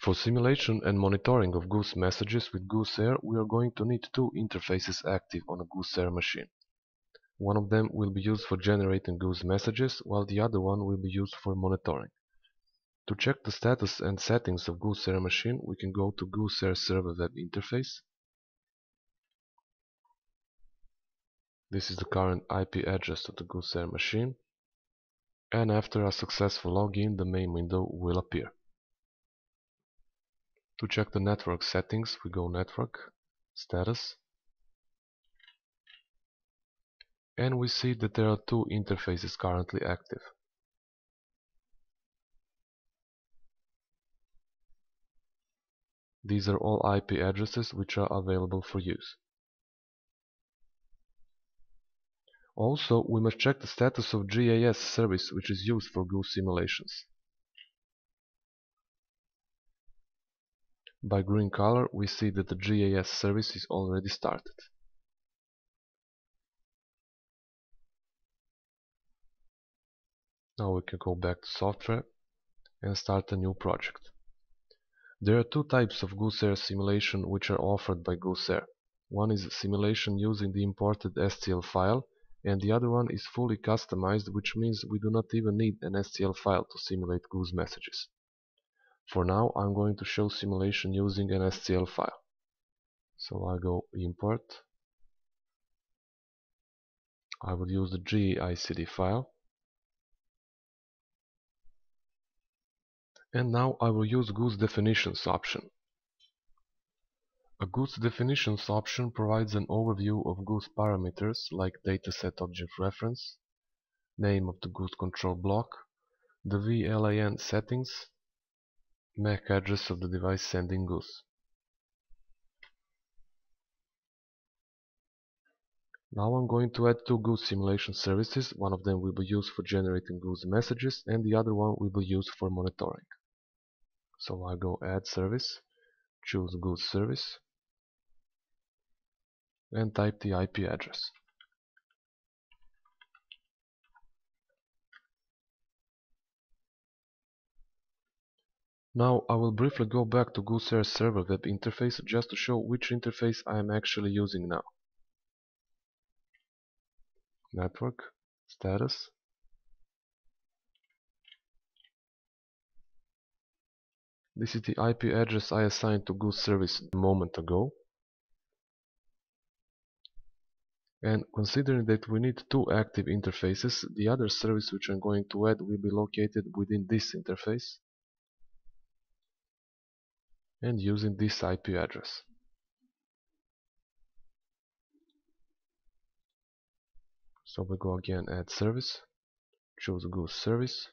For simulation and monitoring of Goose messages with gooseAir we are going to need two interfaces active on a gooseAir machine. One of them will be used for generating Goose messages while the other one will be used for monitoring. To check the status and settings of gooseAir machine we can go to gooseAir server web interface. This is the current IP address of the gooseAir machine and after a successful login the main window will appear. To check the network settings, we go Network, Status, and we see that there are two interfaces currently active. These are all IP addresses which are available for use. Also, we must check the status of GAS service which is used for Goose simulations. By green color we see that the GAS service is already started. Now we can go back to software and start a new project. There are two types of gooseAir simulation which are offered by gooseAir. One is simulation using the imported SCL file and the other one is fully customized which means we do not even need an SCL file to simulate Goose messages. For now I'm going to show simulation using an SCL file. So I go import. I will use the GICD file. And now I will use Goose Definitions option. A Goose Definitions option provides an overview of Goose parameters like dataset object reference, name of the Goose control block, the VLAN settings, MAC address of the device sending goose. Now I'm going to add two Goose simulation services. One of them will be used for generating Goose messages and the other one will be used for monitoring. So I go add service, choose Goose service and type the IP address. Now I will briefly go back to gooseAir server web interface just to show which interface I am actually using now. Network, status, This is the IP address I assigned to Goose service a moment ago. And considering that we need two active interfaces, the other service which I'm going to add will be located within this interface and using this IP address. So we go again add service, choose Goose service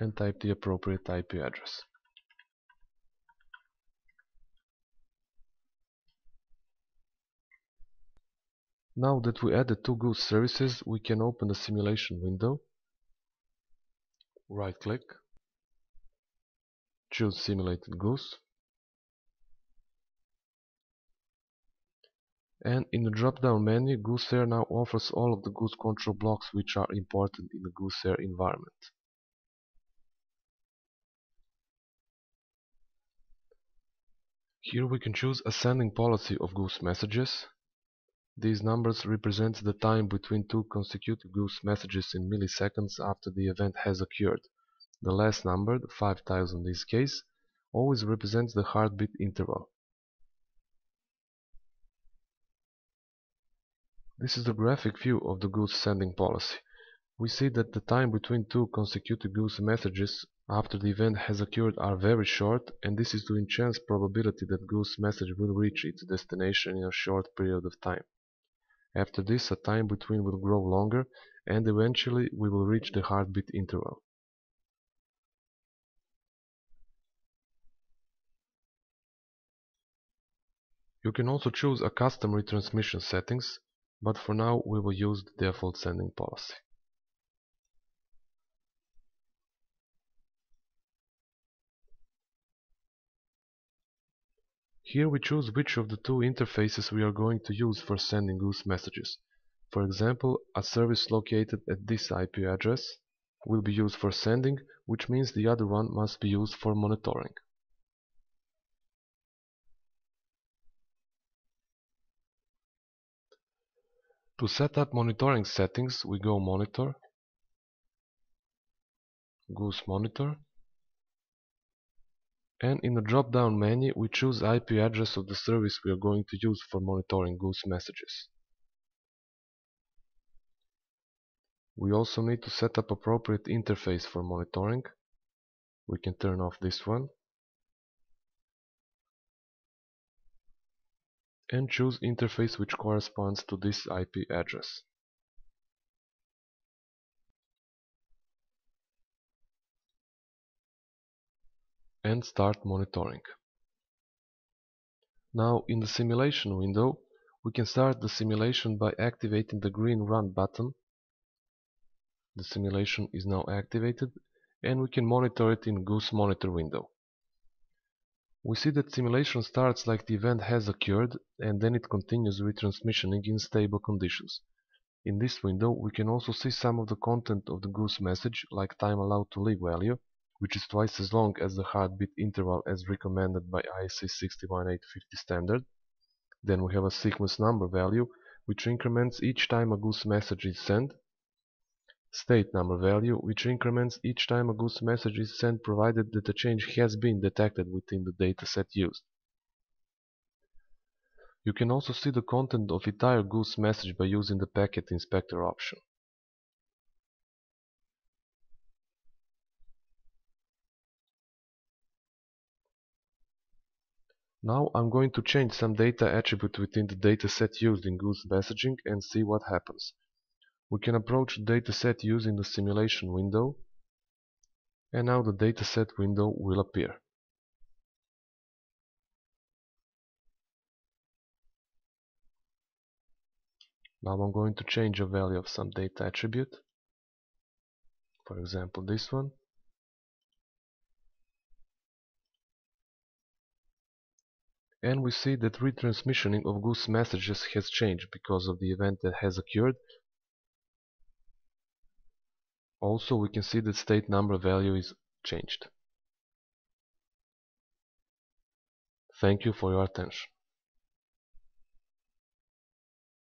and type the appropriate IP address. Now that we added two Goose services, we can open the simulation window, right click, choose simulated goose and in the drop down menu GooseAir now offers all of the Goose control blocks which are important in the GooseAir environment. Here we can choose a sending policy of Goose messages. These numbers represent the time between two consecutive Goose messages in milliseconds after the event has occurred. The last number, 5000 in this case, always represents the heartbeat interval. This is the graphic view of the Goose sending policy. We see that the time between two consecutive Goose messages after the event has occurred are very short and this is the chance probability that Goose message will reach its destination in a short period of time. After this a time between will grow longer and eventually we will reach the heartbeat interval. You can also choose a custom retransmission settings, but for now we will use the default sending policy. Here we choose which of the two interfaces we are going to use for sending Goose messages. For example, a service located at this IP address will be used for sending, which means the other one must be used for monitoring. To set up monitoring settings, we go Monitor, Goose Monitor, and in the drop-down menu we choose IP address of the service we are going to use for monitoring Goose messages. We also need to set up appropriate interface for monitoring. We can turn off this one and choose interface which corresponds to this IP address. and start monitoring. Now in the simulation window we can start the simulation by activating the green run button. The simulation is now activated and we can monitor it in Goose Monitor window. We see that simulation starts like the event has occurred and then it continues retransmissioning in stable conditions. In this window we can also see some of the content of the Goose message like time allowed to live value, which is twice as long as the heartbeat interval as recommended by IEC 61850 standard. Then we have a sequence number value which increments each time a Goose message is sent state number value, which increments each time a goose message is sent provided that a change has been detected within the dataset used. You can also see the content of entire goose message by using the packet inspector option. Now I'm going to change some data attribute within the dataset used in goose messaging and see what happens. We can approach the dataset using the simulation window and now the dataset window will appear. Now I'm going to change a value of some data attribute, for example this one. And we see that retransmissioning of goose messages has changed because of the event that has occurred also we can see that state number value is changed. Thank you for your attention.